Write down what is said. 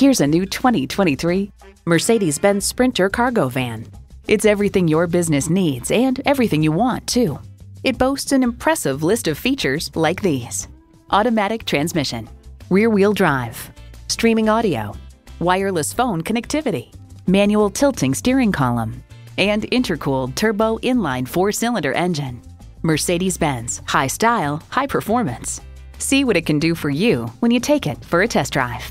Here's a new 2023 Mercedes Benz Sprinter Cargo Van. It's everything your business needs and everything you want, too. It boasts an impressive list of features like these automatic transmission, rear wheel drive, streaming audio, wireless phone connectivity, manual tilting steering column, and intercooled turbo inline four cylinder engine. Mercedes Benz, high style, high performance. See what it can do for you when you take it for a test drive.